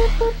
Yeah!